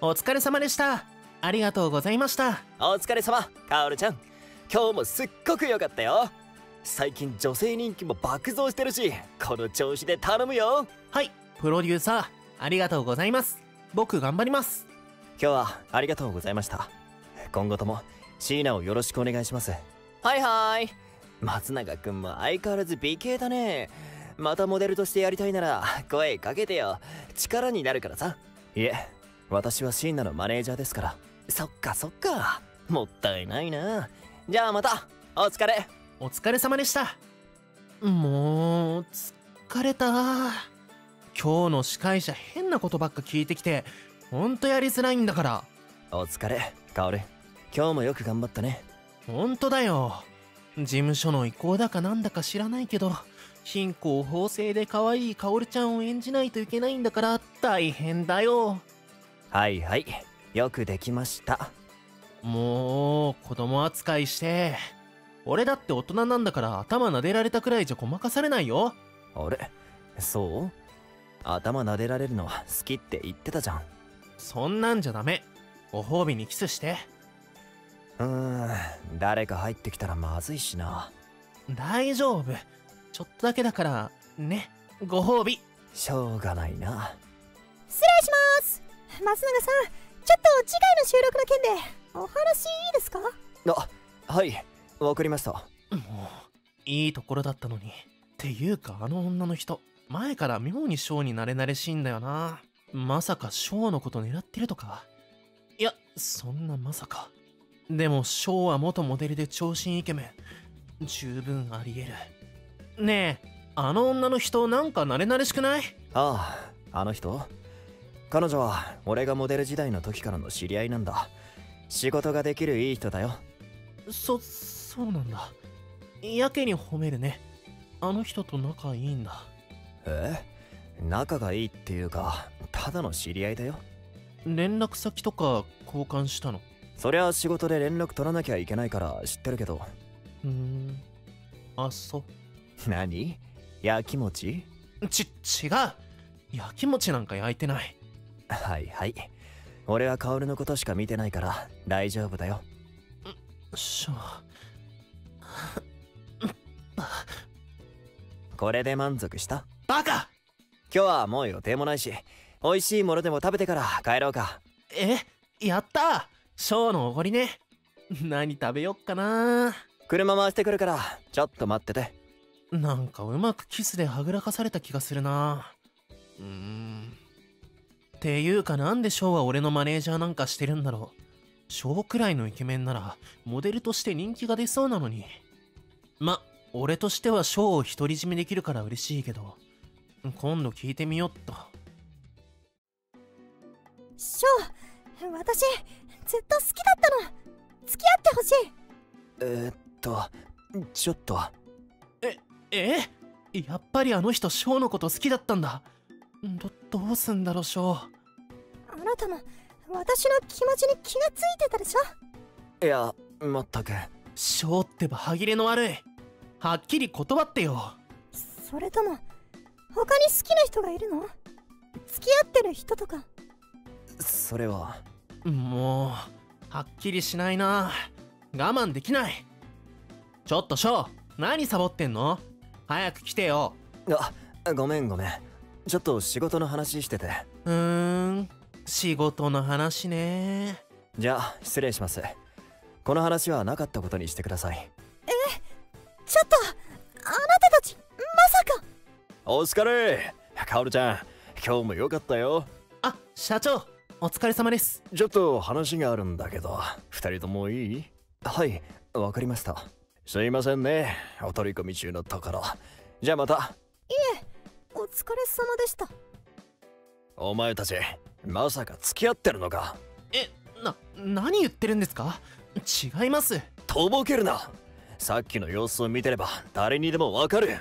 お疲れ様でした。ありがとうございました。お疲れ様。カオルちゃん。今日もすっごく良かったよ。最近女性人気も爆増してるしこの調子で頼むよ。はいプロデューサーありがとうございます。僕頑張ります。今日はありがとうございました。今後とも椎名をよろしくお願いします。はいはい。松永くんも相変わらず美形だね。またモデルとしてやりたいなら声かけてよ。力になるからさ。いえ私は椎名のマネージャーですから。そっかそっか。もったいないな。じゃあまた。お疲れ。お疲れ様でした。もう疲れた。今日の司会者変なことばっか聞いてきてほんとやりづらいんだから。お疲れカオル今日もよく頑張ったね。ほんとだよ。事務所の意向だかなんだか知らないけど貧困法制で可愛いカオルちゃんを演じないといけないんだから大変だよはいはい。よくできました。もう子供扱いして。俺だって大人なんだから頭撫でられたくらいじゃごまかされないよ。あれ？そう？頭撫でられるの好きって言ってたじゃん。そんなんじゃダメ。ご褒美にキスして。うーん。誰か入ってきたらまずいしな。大丈夫。ちょっとだけだからね。ご褒美。しょうがないな。失礼します松永さんちょっと次回の収録の件でお話いいですか？あはいわかりました。もういいところだったのに。っていうかあの女の人前から妙にショーになれなれしいんだよな。まさかショーのこと狙ってるとか？いやそんなまさか。でもショーは元モデルで長身イケメン。十分あり得る。ねえあの女の人なんか慣れ慣れしくない？あああの人？彼女は俺がモデル時代の時からの知り合いなんだ。仕事ができるいい人だよ。そそうなんだ。やけに褒めるね。あの人と仲いいんだ。え？仲がいいっていうかただの知り合いだよ。連絡先とか交換したの？そりゃ仕事で連絡取らなきゃいけないから知ってるけど。うーん。あそう。何？やきもち？ち違う。やきもちなんか焼いてないはいはい。俺は薫のことしか見てないから大丈夫だよ。しょこれで満足した？バカ！今日はもう予定もないし美味しいものでも食べてから帰ろうか。え？やった！ショーのおごりね。何食べよっかな。車回してくるからちょっと待ってて。なんかうまくキスではぐらかされた気がするな。うーん。っていうかなんでショーは俺のマネージャーなんかしてるんだろう。ショーくらいのイケメンならモデルとして人気が出そうなのに。ま俺としてはショーを独り占めできるから嬉しいけど今度聞いてみよっと。ショー私ずっと好きだったの。付き合ってほしい。えー、っとちょっと。えやっぱりあの人ショーのこと好きだったんだ。どどうすんだろショー。あなたも私の気持ちに気がついてたでしょ？いやまったく。ショーってば歯切れの悪い。はっきり断ってよ。それとも他に好きな人がいるの？付き合ってる人とか？それはもうはっきりしないな。我慢できない。ちょっとショー何サボってんの？早く来てよ。あごめんごめんちょっと仕事の話してて。うーん仕事の話ね。じゃあ失礼します。この話はなかったことにしてください。ちょっとあなたたちまさか。お疲れ。カオルちゃん今日も良かったよ。あ社長お疲れ様です。ちょっと話があるんだけど二人ともいい？はいわかりました。すいませんね。お取り込み中のところ。じゃあまた。お疲れ様でした。お前たちまさか付き合ってるのか？えな何言ってるんですか？違います。とぼけるな。さっきの様子を見てれば誰にでもわかる。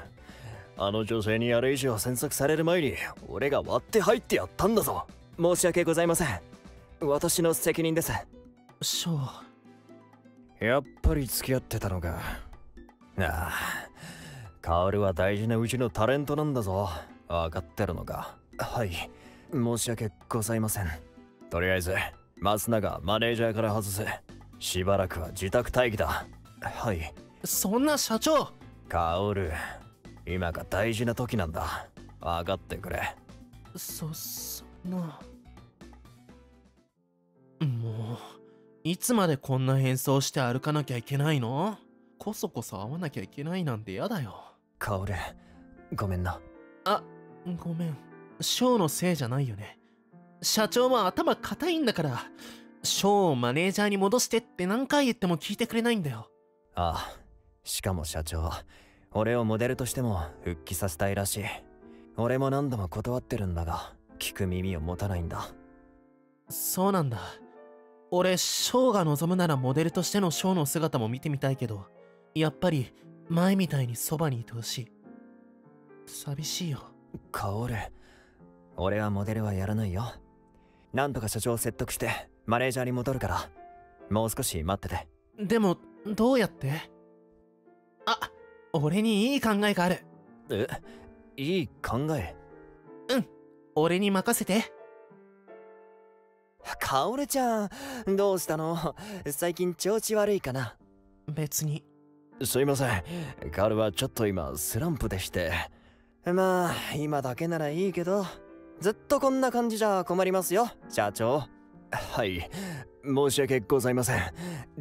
あの女性にあれ以上詮索される前に俺が割って入ってやったんだぞ。申し訳ございません。私の責任です。ショーやっぱり付き合ってたのか。ああカオルは大事なうちのタレントなんだぞ分かってるのかはい。申し訳ございません。とりあえず増永マネージャーから外す。しばらくは自宅待機だ。はい。そんな社長。カオル。今が大事な時なんだ。分かってくれ。そそんなもういつまでこんな変装して歩かなきゃいけないの？こそこそ会わなきゃいけないなんてやだよ。カオルごめんな。あごめん。ショーのせいじゃないよね。社長も頭固いんだからショーをマネージャーに戻してって何回言っても聞いてくれないんだよ。ああしかも社長俺をモデルとしても復帰させたいらしい。俺も何度も断ってるんだが聞く耳を持たないんだ。そうなんだ。俺ショーが望むならモデルとしてのショーの姿も見てみたいけどやっぱり前みたいにそばにいてほしい。寂しいよカオル俺はモデルはやらないよ。なんとか社長を説得してマネージャーに戻るから。もう少し待ってて。でもどうやって？あ俺にいい考えがある。えいい考え？俺に任せて。カオルちゃんどうしたの？最近調子悪いかな？別に。すいません。カオルはちょっと今スランプでしてまあ今だけならいいけどずっとこんな感じじゃ困りますよ社長。はい。申し訳ございません。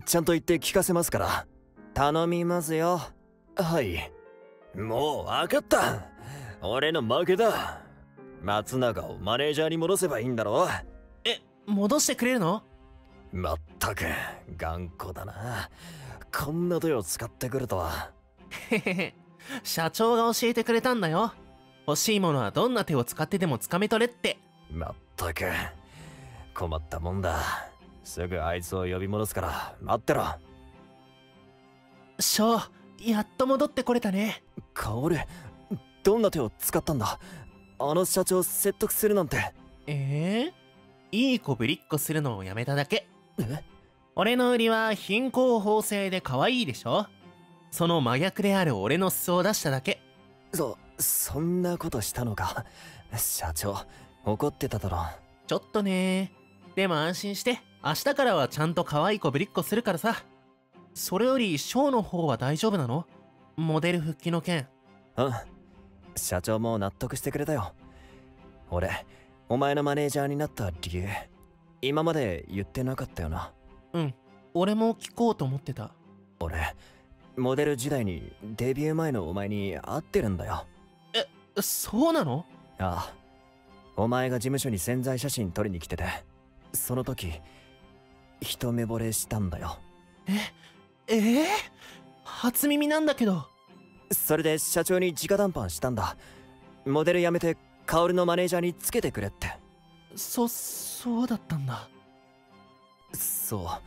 ちゃんと言って聞かせますから。頼みますよ。はい。もう分かった。俺の負けだ。松永をマネージャーに戻せばいいんだろえ戻してくれるの？まったく頑固だな。こんな手を使ってくるとは。へへへ社長が教えてくれたんだよ。欲しいものはどんな手を使ってでもつかみ取れって。まったく。困ったもんだ。すぐあいつを呼び戻すから待ってろ。ショーやっと戻ってこれたね。カオルどんな手を使ったんだ？あの社長を説得するなんて。ええ？いい子ぶりっこするのをやめただけ。え？俺の売りは貧困法制で可愛いでしょ？その真逆である俺の素を出しただけ。そそんなことしたのか。社長怒ってただろ。ちょっとね。でも安心して。明日からはちゃんと可愛い子ぶりっこするからさ。それよりショーの方は大丈夫なの？モデル復帰の件。うん。社長も納得してくれたよ。俺お前のマネージャーになった理由今まで言ってなかったよな。うん。俺も聞こうと思ってた。俺モデル時代にデビュー前のお前に会ってるんだよ。そうなの？ああ。お前が事務所に潜在写真撮りに来ててその時一目惚れしたんだよ。ええ初耳なんだけど。それで社長に直談判したんだ。モデル辞めて薫のマネージャーにつけてくれって。そそうだったんだ。そ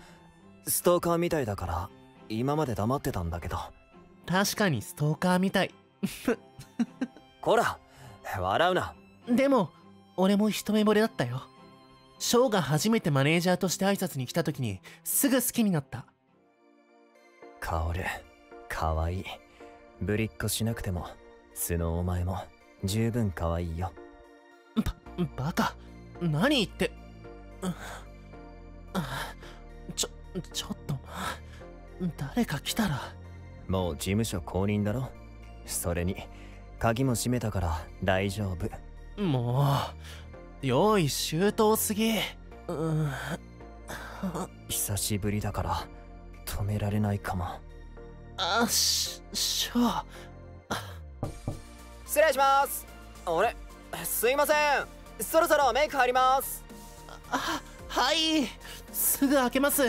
う。ストーカーみたいだから今まで黙ってたんだけど。確かにストーカーみたい。こら笑うな。でも俺も一目惚れだったよ。ショーが初めてマネージャーとして挨拶に来た時にすぐ好きになった。薫かわいい。ぶりっこしなくても素のお前も十分かわいいよ。ばバカ。何言って。うんあちょちょっと誰か来たら。もう事務所公認だろ。それに鍵も閉めたから大丈夫。もう用意周到すぎ。うん。久しぶりだから止められないかも。あししょ。う失礼します。あれすいません。そろそろメイク入ります。あはい。すぐ開けます。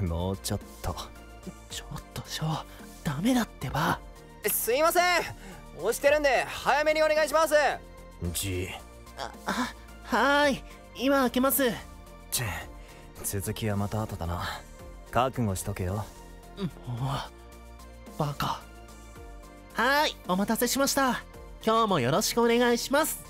もうちょっとちょっとしょうダメだってば。すいません。押してるんで早めにお願いします。じああはーい。今開けます。ちぇ続きはまた後だな。覚悟しとけよ。もうバカ。はーいお待たせしました。今日もよろしくお願いします